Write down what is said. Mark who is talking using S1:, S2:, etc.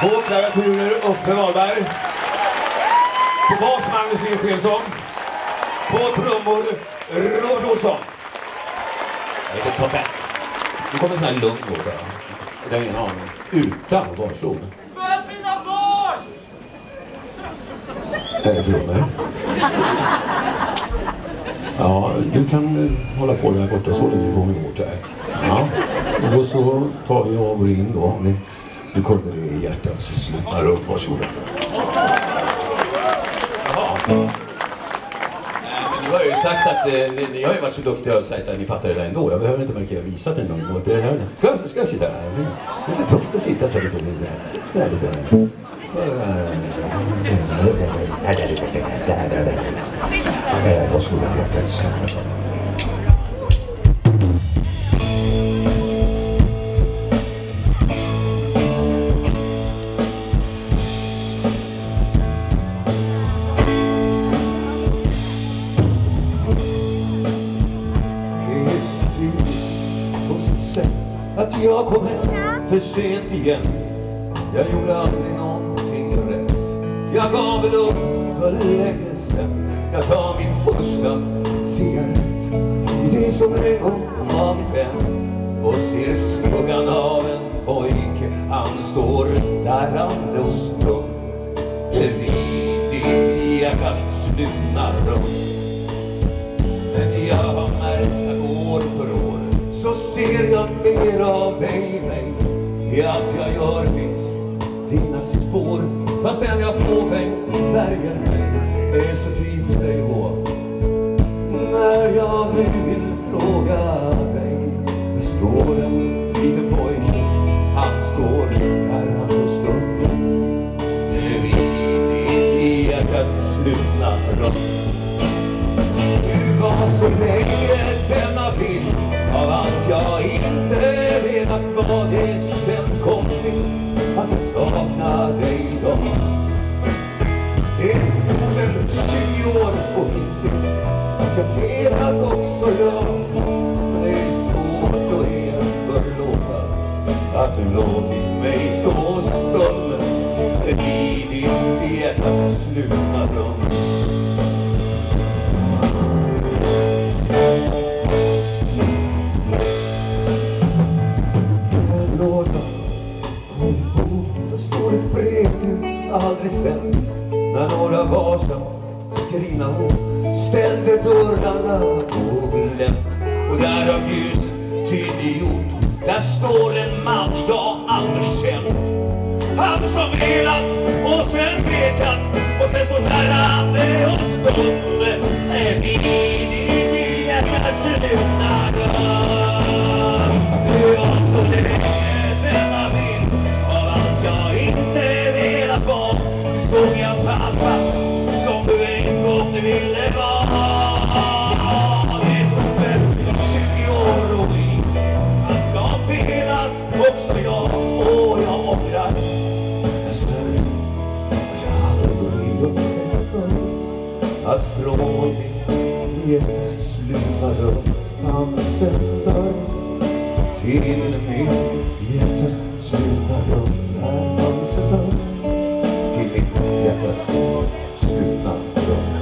S1: På klaraturer Uffe Wahlberg. På bas Magnus Ingelsson. På trummor Robert Olsson. Jag heter Tobbe. Nu kommer en sån här lugn låt här. Det har ingen aning. Utan barnstol.
S2: Föd mina barn!
S1: Eh, förlåt mig. Ja, du kan eh, hålla på där borta så länge får vi gå här. Ja. Och då så tar vi och in då. Nu kommer det i hjärtats slutna rum. Varsågoda. Jaha. Nej, Du har ju sagt att eh, ni, ni har ju varit så duktiga och sagt att ni fattar det där ändå. Jag behöver inte markera visat det någon gång. Det här- Ska, jag- ska jag sitta här? Det är lite tufft att sitta så här lite... lite, så här lite Varsågoda, hjärtats slutna rum. På att jag kom hem för sent igen. Jag gjorde aldrig någonting rätt. Jag gav väl upp för länge sen. Jag tar min första cigarett i det som en gång var mitt hem och ser skuggan av en pojke. Han står darrande och stum bredvid ditt hjärtas slutna rum. Men jag har så ser jag mer av dig i mig. I allt jag gör finns dina spår. Fastän jag fåfängt värjer mig. Det är så typiskt att dig då. Det tog väl 20 år att inse att jag felat också jag. Men det är svårt att helt förlåta att du låtit mig stå stum i ditt hjärtas slutna rum. Då Där står ett brev du aldrig sänt. När några varsamt skrivna ord ställde dörrarna på glänt. Och där har ljuset tydliggjort, där står en man jag aldrig känt. Han som velat och sen tvekat och sen så darrande och stod vid det hjärtas slutna rum. Det var så länge att från ditt hjärtas slutna rum fanns en dörr till mitt hjärtas slutna rum. Där fanns en dörr till mitt hjärtas slutna rum.